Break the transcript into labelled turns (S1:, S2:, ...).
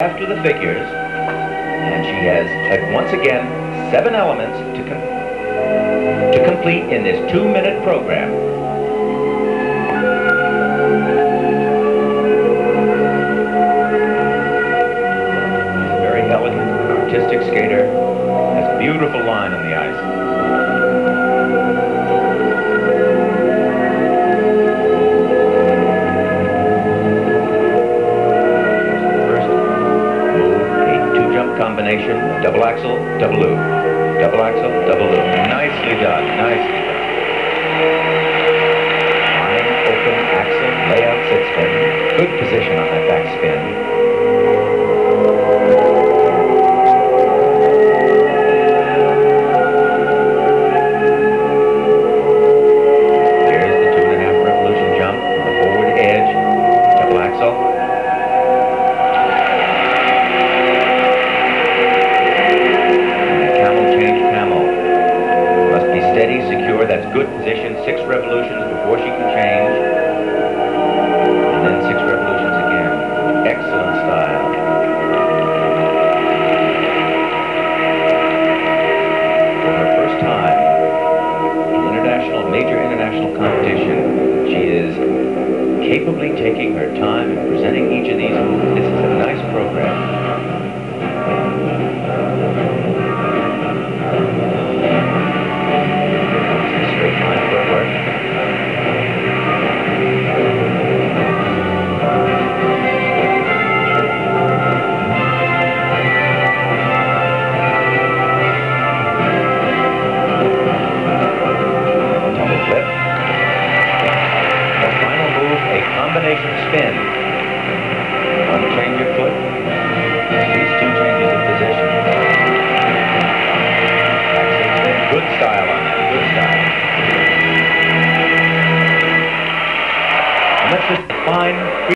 S1: after the figures, and she has uh, once again seven elements to com- to complete in this two-minute program. She's a very elegant, artistic skater. Has a beautiful line on the ice. Combination, double axel, double loop, double axel, double loop. Nicely done, nicely done. Open axel, layout sit spin. Good position on that back spin. Position. Six revolutions before she can change. And then six revolutions again. Excellent style. For her first time in international, major international competition, she is capably taking her time and presenting each of these moves. This is a nice program. Combination spin. Change of foot. These two changes of position. Good style on that. Good style. And that's just fine.